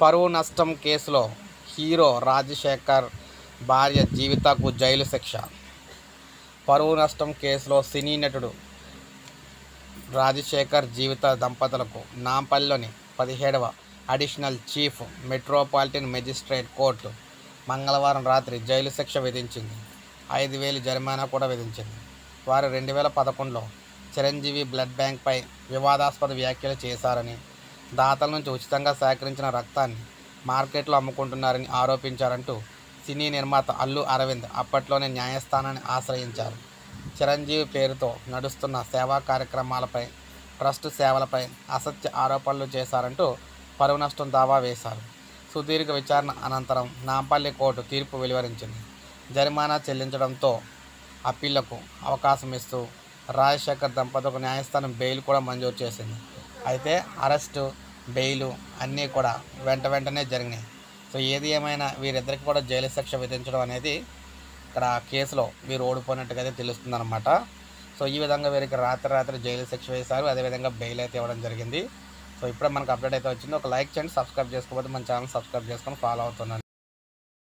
పరువు నష్టం కేసులో హీరో రాజశేఖర్ భార్య జీవితకు జైలు శిక్ష. పరువు నష్టం కేసులో సినీ నటుడు రాజశేఖర్ జీవిత దంపతులకు నాంపల్లిలోని పదిహేడవ additional chief metropolitan magistrate court మంగళవారం రాత్రి జైలు శిక్ష విధించింది. ఐదు వేలు జరిమానా కూడా విధించింది. వారు రెండు వేల పదకొండులో చిరంజీవి బ్లడ్ బ్యాంక్పై వివాదాస్పద వ్యాఖ్యలు చేశారని దాతల నుంచి ఉచితంగా సేకరించిన రక్తాన్ని మార్కెట్లో అమ్ముకుంటున్నారని ఆరోపించారంటూ సినీ నిర్మాత అల్లు అరవింద్ అప్పట్లోనే న్యాయస్థానాన్ని ఆశ్రయించారు. చిరంజీవి పేరుతో నడుస్తున్న సేవా కార్యక్రమాలపై ట్రస్ట్ సేవలపై అసత్య ఆరోపణలు చేశారంటూ పరువు నష్టం దావా వేశారు. సుదీర్ఘ విచారణ అనంతరం నాంపల్లి కోర్టు తీర్పు వెలువరించింది. జరిమానా చెల్లించడంతో అప్పీళ్ళకు అవకాశం ఇస్తూ రాజశేఖర్ దంపతులకు న్యాయస్థానం బెయిల్ కూడా మంజూరు చేసింది. అయితే అరెస్టు బెయిలు అన్నీ కూడా వెంట వెంటనే జరిగినాయి. సో ఏది ఏమైనా వీరిద్దరికి కూడా జైలు శిక్ష విధించడం అనేది ఇక్కడ కేసులో వీరు ఓడిపోయినట్టుగా అయితే తెలుస్తుందన్నమాట. సో ఈ విధంగా వీరికి రాత్రి రాత్రి జైలు శిక్ష వేశారు. అదేవిధంగా బెయిల్ అయితే ఇవ్వడం జరిగింది. సో ఇప్పుడే మనకు అప్డేట్ అయితే వచ్చింది. ఒక లైక్ చేయండి సబ్స్క్రైబ్ చేసుకోకపోతే మన ఛానల్ సబ్స్క్రైబ్ చేసుకొని ఫాలో అవుతున్నాను